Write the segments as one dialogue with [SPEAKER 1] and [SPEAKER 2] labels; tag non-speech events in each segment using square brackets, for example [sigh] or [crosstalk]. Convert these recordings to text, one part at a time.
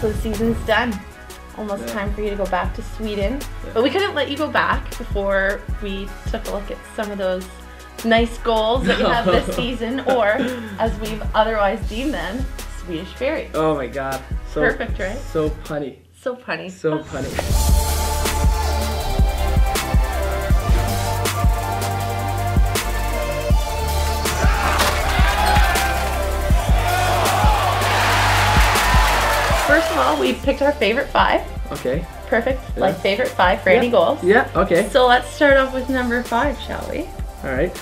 [SPEAKER 1] So the season's done. Almost
[SPEAKER 2] Yeah.
[SPEAKER 1] time for you to go back to Sweden.
[SPEAKER 2] Yeah.
[SPEAKER 1] But we couldn't let you go back before we took a look at some of those nice goals that you have this [laughs] season, or as we've otherwise deemed them, Swedish Fairy.
[SPEAKER 2] Oh my god. So
[SPEAKER 1] Perfect, right?
[SPEAKER 2] So punny.
[SPEAKER 1] So funny.
[SPEAKER 2] So punny.
[SPEAKER 1] First of all, we picked our favorite five.
[SPEAKER 2] Okay.
[SPEAKER 1] Perfect.
[SPEAKER 2] Yeah.
[SPEAKER 1] Like favorite five for any goals.
[SPEAKER 2] Yeah, okay.
[SPEAKER 1] So let's start off with number five, shall we?
[SPEAKER 2] Alright.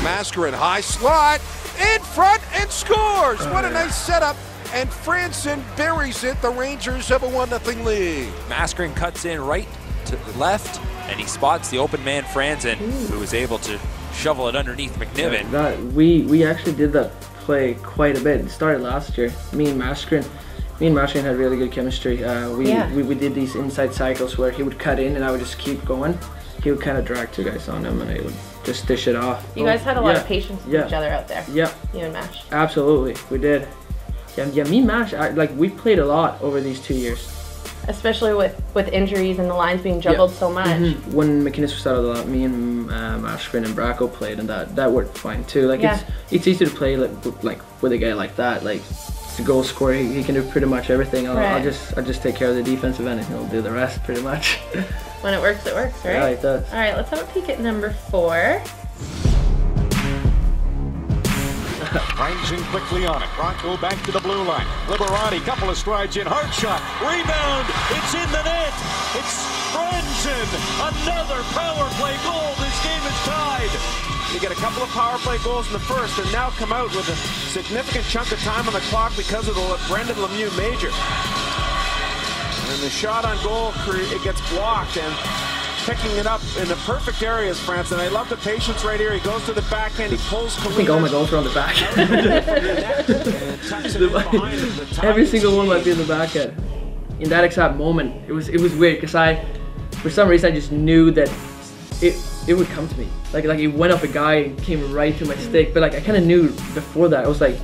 [SPEAKER 3] Mascherin high slot in front and scores. What a uh. nice setup. And Franzen buries it. The Rangers have a 1 0 lead.
[SPEAKER 4] Mascherin cuts in right to the left, and he spots the open man Franzen, who was able to shovel it underneath McNiven.
[SPEAKER 2] That we we actually did that play quite a bit. It started last year. Me and Mascherin, me and Mascherin had really good chemistry. Uh, we,
[SPEAKER 1] Yeah.
[SPEAKER 2] we we did these inside cycles where he would cut in and I would just keep going. He would kind of drag two guys on him and I would just dish it off.
[SPEAKER 1] You guys had a lot
[SPEAKER 2] Yeah.
[SPEAKER 1] of patience with
[SPEAKER 2] Yeah.
[SPEAKER 1] each other out there.
[SPEAKER 2] Yeah,
[SPEAKER 1] You and Mash.
[SPEAKER 2] absolutely, we did. Yeah, yeah. Me and Mash, I, like we played a lot over these two years.
[SPEAKER 1] Especially with, with injuries and the lines being juggled so much.
[SPEAKER 2] Mhm. When MacInnis was out of the lot, me and um, Ashgren and Bracco played, and that that worked fine too. Like
[SPEAKER 1] Yeah.
[SPEAKER 2] it's it's easy to play like with, like with a guy like that. Like it's a goal scorer, he, he can do pretty much everything. I'll, I'll just I'll just take care of the defensive end, and he'll do the rest pretty much. [laughs]
[SPEAKER 1] When it works, it works, right?
[SPEAKER 2] yeah, it does.
[SPEAKER 1] All right, let's have a peek at number four.
[SPEAKER 5] Finds in quickly on it. Bracco back to the blue line. Liberati, couple of strides in. Hard shot. Rebound. It's in the net. It's Franzen. Another power play goal. This game is tied.
[SPEAKER 6] You get a couple of power play goals in the first and now come out with a significant chunk of time on the clock because of the Brendan Lemieux major. And the shot on goal, it gets blocked and picking it up in the perfect areas, France. And I love the patience right here. He goes to the backhand, he pulls
[SPEAKER 2] I think all my goals are on the back. [laughs] Every single one might be in the back end. In that exact moment, it was it was weird because I, for some reason, I just knew that it it would come to me. Like like it went up a guy and came right to my stick. But like I kind of knew before that. I was like,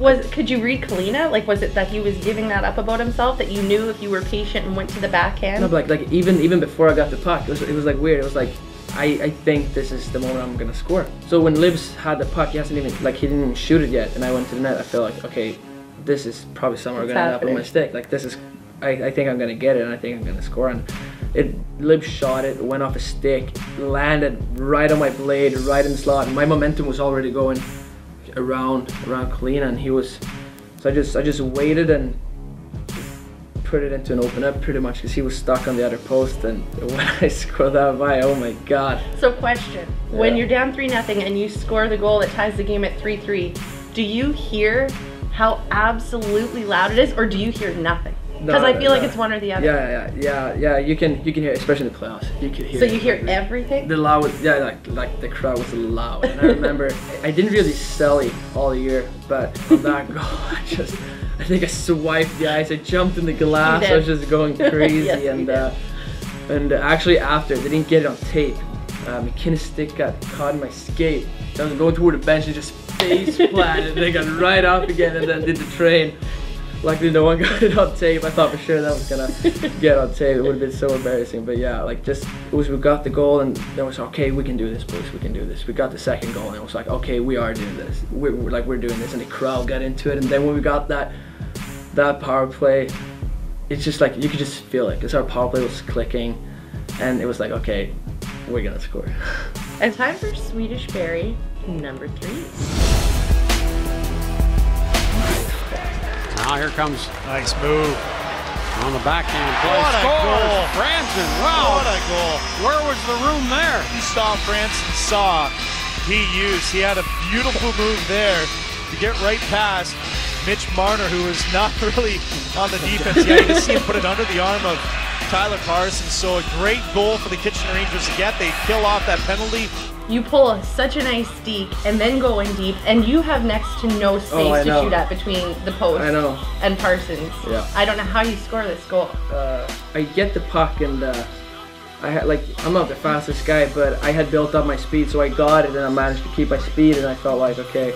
[SPEAKER 1] Was could you read Kalina? Like, was it that he was giving that up about himself? That you knew if you were patient and went to the backhand?
[SPEAKER 2] no, but like like even even before I got the puck, it was it was like weird. It was like. I, I think this is the moment I'm gonna score. So when Libs had the puck, he hasn't even like he didn't even shoot it yet, and I went to the net. I feel like okay, this is probably somewhere
[SPEAKER 1] It's
[SPEAKER 2] gonna end up on my stick. Like this is, I, I think I'm gonna get it, and I think I'm gonna score. And it Libs shot it, went off a stick, landed right on my blade, right in the slot. And my momentum was already going around around Kalina, and he was. So I just I just waited and put it into an open up pretty much because he was stuck on the other post. And [laughs] when I scored that by, oh my god.
[SPEAKER 1] So, question: When you're down three nothing and you score the goal that ties the game at three three, do you hear how absolutely loud it is, or do you hear nothing? Because
[SPEAKER 2] No,
[SPEAKER 1] I feel like
[SPEAKER 2] no.
[SPEAKER 1] it's one or the other.
[SPEAKER 2] Yeah, yeah, yeah, yeah. You can you can hear, it, especially in the playoffs. You can hear.
[SPEAKER 1] So you hear everything.
[SPEAKER 2] the loud, yeah, like like the crowd was loud. And I [laughs] remember I didn't really sell it all year, but on that [laughs] goal, I just I think I swiped the ice. I jumped in the glass. I was just going [laughs] crazy,
[SPEAKER 1] Yes,
[SPEAKER 2] and uh, and actually after they didn't get it on tape. Uh, MacInnis stick got caught in my skate. I was going toward the bench and just face planted. and they got right off again and then did the train. Luckily, no one [laughs] got it on tape. I thought for sure that was gonna get on tape. It would have been so embarrassing. But yeah, like just it was we got the goal and then it was okay. We can do this, boys. We can do this. We got the second goal and it was like okay, we are doing this. We're, we're like we're doing this, and the crowd got into it. And then when we got that that power play, it's just like you could just feel it because our power play was clicking, and it was like okay, we're gonna score. [laughs]
[SPEAKER 1] And time for Swedish Berry number three.
[SPEAKER 7] Now here comes
[SPEAKER 8] Nice move.
[SPEAKER 7] on the backhand play.
[SPEAKER 8] What a
[SPEAKER 7] Scores.
[SPEAKER 8] goal.
[SPEAKER 7] Franzen. Wow.
[SPEAKER 8] What a goal.
[SPEAKER 7] Where was the room there?
[SPEAKER 8] You saw Francis saw he used. He had a beautiful move there to get right past Mitch Marner, who was not [laughs] really on the defense yet. You just see him put it under the arm of Tyler Parsons. So a great goal for the Kitchener Rangers to get. They kill off that penalty.
[SPEAKER 1] You pull such a nice deke and then go in deep, and you have next to no space
[SPEAKER 2] Oh,
[SPEAKER 1] to
[SPEAKER 2] know.
[SPEAKER 1] shoot at between the post
[SPEAKER 2] I know.
[SPEAKER 1] and Parsons.
[SPEAKER 2] Yeah.
[SPEAKER 1] I don't know how you score this goal.
[SPEAKER 2] uh, I get the puck and uh, I had like I'm not the fastest guy, but I had built up my speed, so I got it and I managed to keep my speed, and I felt like okay,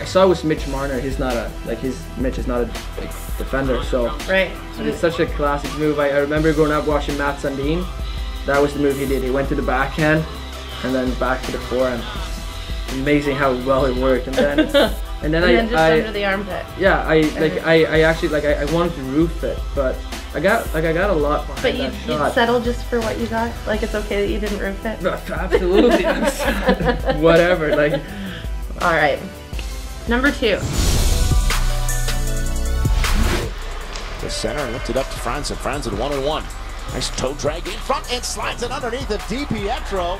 [SPEAKER 2] I saw it was Mitch Marner. He's not a like his Mitch is not a like, defender, so
[SPEAKER 1] Right.
[SPEAKER 2] it's such a classic move. I, I remember growing up watching Mats Sundin. That was the move he did. He went to the backhand and then back to the forehand. Amazing how well it worked. And then [laughs] and then
[SPEAKER 1] And
[SPEAKER 2] I,
[SPEAKER 1] then just
[SPEAKER 2] I
[SPEAKER 1] under the armpit.
[SPEAKER 2] yeah I like I, I actually like I, I wanted to roof it, but I got like I got a lot behind
[SPEAKER 1] But you,
[SPEAKER 2] that
[SPEAKER 1] you'd
[SPEAKER 2] shot.
[SPEAKER 1] settle just for what you got? Like it's okay that you didn't roof it?
[SPEAKER 2] No, Absolutely, [laughs] whatever. Like
[SPEAKER 1] All right. Number two.
[SPEAKER 5] The center lifted up to Franzen. Franzen one and one. Nice toe drag in front and slides it underneath the DiPietro.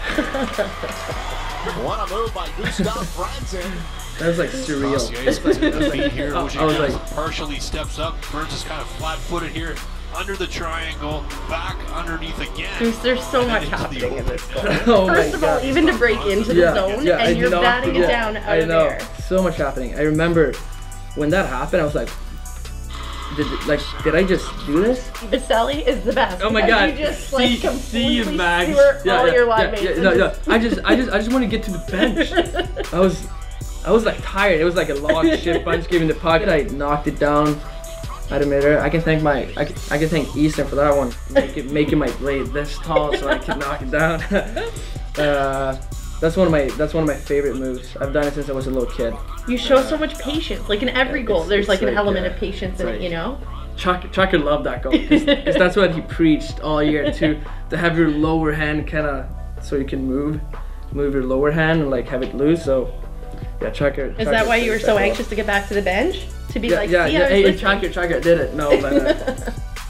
[SPEAKER 5] what a move by Gustaf Franzen.
[SPEAKER 2] that was like surreal.
[SPEAKER 9] feet here. [laughs]
[SPEAKER 2] I-
[SPEAKER 9] Oshie
[SPEAKER 2] I was like-
[SPEAKER 9] partially steps up. Burns is kind of flat-footed here, under the triangle, back underneath again.
[SPEAKER 1] There's, there's so much happening in this goal. [laughs]
[SPEAKER 2] Oh
[SPEAKER 1] First of all, even to break into the zone
[SPEAKER 2] I
[SPEAKER 1] and you're
[SPEAKER 2] knocked
[SPEAKER 1] batting it
[SPEAKER 2] yeah,
[SPEAKER 1] down out
[SPEAKER 2] I
[SPEAKER 1] of
[SPEAKER 2] know.
[SPEAKER 1] there.
[SPEAKER 2] So much happening. I remember when that happened. I was like, did like did I just do this?
[SPEAKER 1] Baselli is the best.
[SPEAKER 2] Oh my god!
[SPEAKER 1] You just
[SPEAKER 2] see,
[SPEAKER 1] like
[SPEAKER 2] see
[SPEAKER 1] completely
[SPEAKER 2] you, Max.
[SPEAKER 1] sewer all your
[SPEAKER 2] yeah,
[SPEAKER 1] mates.
[SPEAKER 2] yeah, no, no. I just, I just, I just want to get to the bench. [laughs] I was, I was like tired. It was like a long [laughs] shift bunch giving the pocket. I knocked it down. At a middle. I can thank my, I can, I can thank Easton for that one, Make it, making my blade this tall so I can knock it down. [laughs] uh, that's one of my, that's one of my favorite moves. I've done it since I was a little kid.
[SPEAKER 1] You show so much patience. Like in every goal,
[SPEAKER 2] It's-
[SPEAKER 1] there's
[SPEAKER 2] it's
[SPEAKER 1] like an element
[SPEAKER 2] uh,
[SPEAKER 1] of patience in it, you know?
[SPEAKER 2] Chuck, Chucker loved that goal because that's what he preached all year to to have your lower hand kind of so you can move, move your lower hand and like have it loose. So yeah, Chucker.
[SPEAKER 1] Is that why you were so anxious to get back to the bench? To be
[SPEAKER 2] Yeah,
[SPEAKER 1] like,
[SPEAKER 2] yeah, yeah. Hey, hey,
[SPEAKER 1] listening."
[SPEAKER 2] Chucker, Chucker did it. No, [laughs] but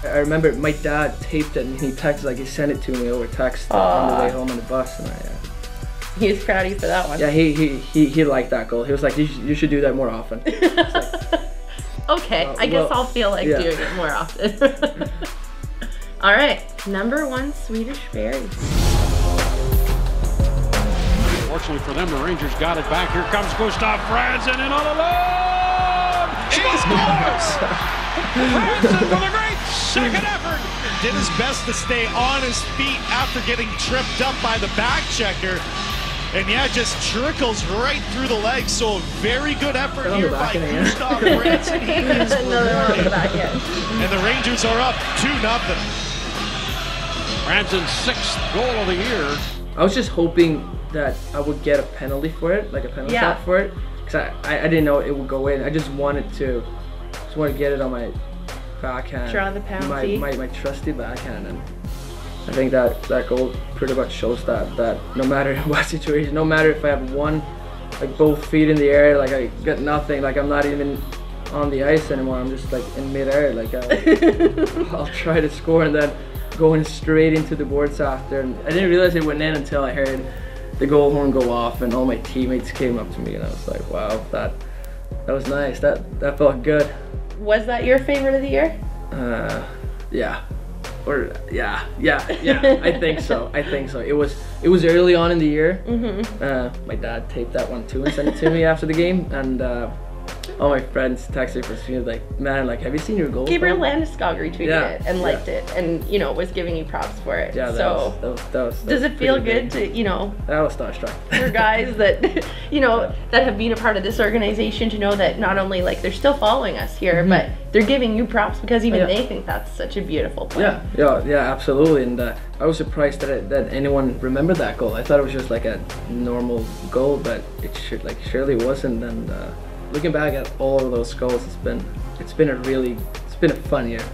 [SPEAKER 2] uh, I remember my dad taped it and he texted like he sent it to me over text on the way home on the bus. And I, yeah. [laughs]
[SPEAKER 1] He was proud of you for that one.
[SPEAKER 2] yeah, he, he he he liked that goal. He was like, you should, you should do that more often. [laughs]
[SPEAKER 1] Okay,
[SPEAKER 2] Uh,
[SPEAKER 1] I guess
[SPEAKER 2] well,
[SPEAKER 1] I'll feel like
[SPEAKER 2] yeah.
[SPEAKER 1] doing it more often. [laughs] All right, number one Swedish berry.
[SPEAKER 7] Fortunately for them, the Rangers got it back. Here comes Gustaf Franzen in on a load. He scores! Franzen with a great second effort.
[SPEAKER 8] Did his best to stay on his feet after getting tripped up by the back checker. And yeah, just trickles right through the legs. So a very good effort here by
[SPEAKER 2] back end, yeah.
[SPEAKER 8] Gustaf [laughs] Franzen. He is [laughs]
[SPEAKER 1] Another one on the back end.
[SPEAKER 8] And the Rangers are up 2 nothing.
[SPEAKER 7] Franzen's sixth goal of the year.
[SPEAKER 2] I was just hoping that I would get a penalty for it, like a penalty
[SPEAKER 1] Yeah.
[SPEAKER 2] shot for it, because I, I, I didn't know it would go in. I just wanted to, just want to get it on my backhand.
[SPEAKER 1] Draw the
[SPEAKER 2] My,
[SPEAKER 1] penalty.
[SPEAKER 2] my, my trusty backhand, and I think that that goal pretty much shows that that no matter [laughs] what situation, no matter if I have one, like both feet in the air, like I got nothing, like I'm not even on the ice anymore. I'm just like in midair, like I'll, [laughs] I'll try to score and then going straight into the boards after. And I didn't realize it went in until I heard the goal horn go off and all my teammates came up to me and I was like, wow, that that was nice. That that felt good.
[SPEAKER 1] Was that your favorite of the year?
[SPEAKER 2] Uh, yeah. Or yeah, yeah, yeah. I [laughs] think so. I think so. It was it was early on in the year.
[SPEAKER 1] Mm-hmm.
[SPEAKER 2] Uh, my dad taped that one too and sent it to me after the game, and uh, all my friends texted for me like, "Man, like, have you seen your goal?"
[SPEAKER 1] Gabriel Landeskog retweeted
[SPEAKER 2] Yeah,
[SPEAKER 1] it and
[SPEAKER 2] yeah.
[SPEAKER 1] liked it, and you know was giving you props for it.
[SPEAKER 2] Yeah, that
[SPEAKER 1] so
[SPEAKER 2] was, that was that was. that
[SPEAKER 1] does it feel good
[SPEAKER 2] big.
[SPEAKER 1] to you know
[SPEAKER 2] That was starstruck.
[SPEAKER 1] for [laughs] guys that [laughs] you know that have been a part of this organization to know that not only like they're still following us here, but they're giving you props because even
[SPEAKER 2] Mm-hmm. Yeah.
[SPEAKER 1] they think that's such a beautiful play.
[SPEAKER 2] Yeah, yeah, yeah, absolutely. And uh, I was surprised that it, that anyone remembered that goal. I thought it was just like a normal goal, but it should like surely wasn't. And uh, looking back at all of those goals, it's been it's been a really it's been a fun year.